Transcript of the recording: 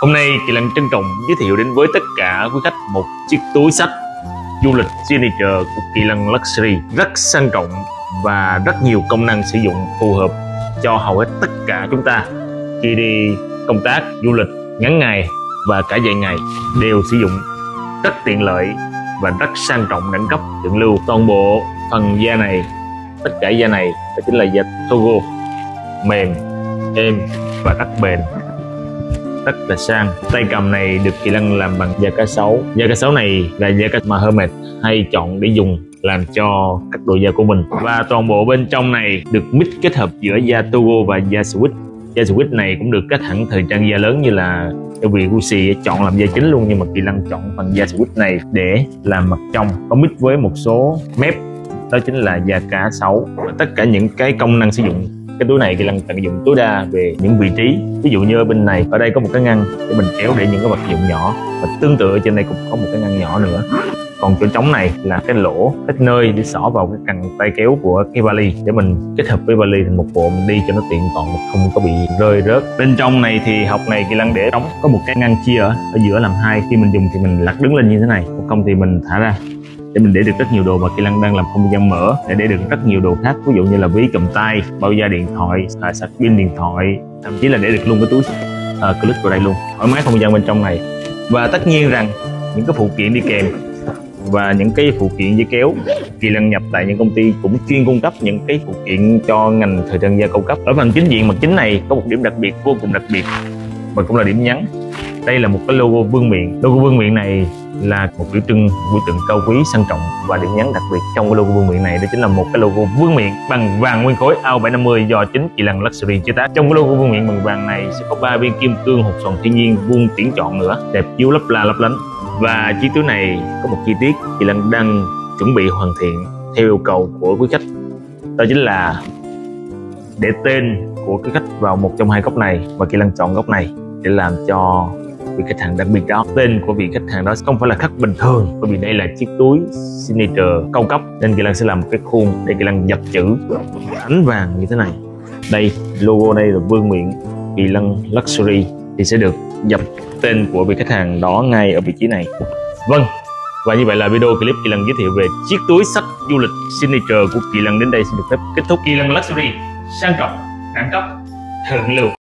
Hôm nay Kỳ Lân trân trọng giới thiệu đến với tất cả quý khách một chiếc túi sách du lịch signature của Kỳ Lân Luxury. Rất sang trọng và rất nhiều công năng sử dụng, phù hợp cho hầu hết tất cả chúng ta. Khi đi công tác, du lịch, ngắn ngày và cả dài ngày đều sử dụng rất tiện lợi và rất sang trọng đẳng cấp, thượng lưu. Toàn bộ phần da này, tất cả da này, đó chính là da Togo, mềm, êm và rất bền rất là sang. Tay cầm này được kỳ lân làm bằng da cá sấu. Da cá sấu này là da cá mà Hermes hay chọn để dùng làm cho các đồ da của mình. Và toàn bộ bên trong này được mix kết hợp giữa da Togo và da switch. Da switch này cũng được các hãng thời trang da lớn như là vì Gucci chọn làm da chính luôn, nhưng mà Kỳ Lân chọn phần da switch này để làm mặt trong. Có mix với một số mép, đó chính là da cá sấu. Và tất cả những cái công năng sử dụng cái túi này thì lăng tận dụng tối đa về những vị trí. Ví dụ như ở bên này ở đây có một cái ngăn để mình kéo để những cái vật dụng nhỏ. Và tương tự ở trên đây cũng có một cái ngăn nhỏ nữa. Còn chỗ trống này là cái lỗ cái nơi để xỏ vào cái cần tay kéo của cái vali. Để mình kết hợp với vali thành một bộ mình đi cho nó tiện còn không có bị rơi rớt. Bên trong này thì học này kỳ lăng để trống. Có một cái ngăn chia ở, ở giữa làm hai. Khi mình dùng thì mình lật đứng lên như thế này. Còn không thì mình thả ra để mình để được rất nhiều đồ mà Khi Lân đang làm không gian mở để để được rất nhiều đồ khác ví dụ như là ví cầm tay bao da điện thoại à, sạc pin điện thoại thậm chí là để được luôn cái túi à, clip vào đây luôn thoải mái không gian bên trong này. Và tất nhiên rằng những cái phụ kiện đi kèm và những cái phụ kiện dây kéo Kỳ Lân nhập tại những công ty cũng chuyên cung cấp những cái phụ kiện cho ngành thời trang da cao cấp. Ở phần chính diện mặt chính này có một điểm đặc biệt vô cùng đặc biệt và cũng là điểm nhấn. Đây là một cái logo vương miện. Logo vương miện này là một biểu trưng, biểu tượng cao quý, sang trọng và điểm nhấn đặc biệt trong cái logo vương miện này. Đó chính là một cái logo vương miện bằng vàng nguyên khối AO 750 do chính chị Lan Luxury chế tác. Trong cái logo vương miện bằng vàng này sẽ có ba viên kim cương hột sòn thiên nhiên vuông tuyển chọn nữa, đẹp chiếu lấp la lấp lánh. Và chiếc túi này có một chi tiết chị Lan đang chuẩn bị hoàn thiện theo yêu cầu của quý khách. Đó chính là để tên của cái khách vào một trong hai góc này và kỹ năng chọn góc này để làm cho vị khách hàng đặc biệt đó. Tên của vị khách hàng đó không phải là khách bình thường, bởi vì đây là chiếc túi signature cao cấp, nên Kỳ Lân sẽ làm một cái khuôn để Kỳ Lân dập chữ. Ánh vàng như thế này. Đây, logo đây là vương miện Kỳ Lân Luxury, thì sẽ được dập tên của vị khách hàng đó ngay ở vị trí này. Vâng và như vậy là video clip Kỳ Lân giới thiệu về chiếc túi sách du lịch signature của Kỳ Lân đến đây sẽ được phép kết thúc. Kỳ Lân Luxury, sang trọng, đẳng cấp, thượng lưu.